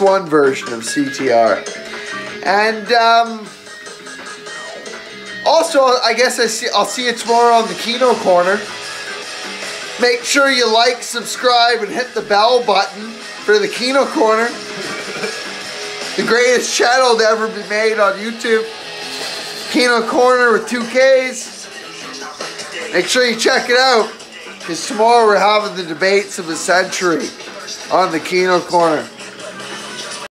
one version of CTR. And um, also, I guess I see, I'll see you tomorrow on the Kino Korner. Make sure you like, subscribe, and hit the bell button for the Kino Korner. the greatest channel to ever be made on YouTube. Kino Korner with two Ks. Make sure you check it out. Because tomorrow we're having the debates of the century on the Kino Korner.